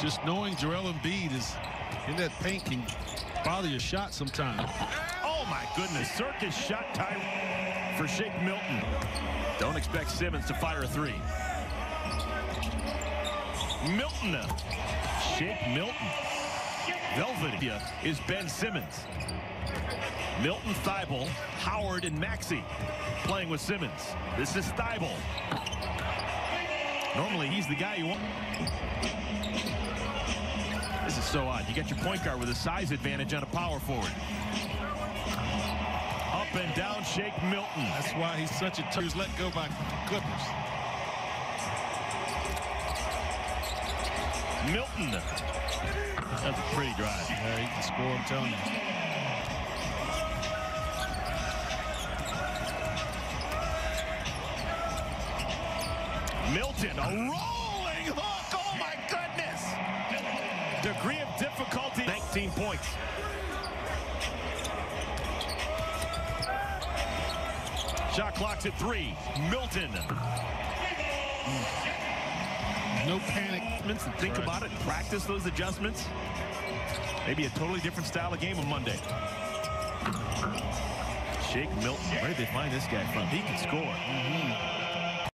Just knowing Joel Embiid is in that paint can bother your shot sometimes. Oh my goodness, circus shot time for Shake Milton. Don't expect Simmons to fire a three. Milton. Shake Milton. Velvet is Ben Simmons. Milton Thybulle, Howard, and Maxey playing with Simmons. This is Thybulle. Normally, he's the guy you want. So odd. You got your point guard with a size advantage on a power forward. Up and down, Shake Milton. That's why he's such a tough. He was let go by Clippers. Milton. That's a pretty drive. Yeah, he can score, I'm telling you. Milton, a rolling Degree of difficulty, 19 points. Shot clock's at three. Milton. No panic. Think right. about it. Practice those adjustments. Maybe a totally different style of game on Monday. Shake Milton. Where did they find this guy from? He can score. Mm -hmm.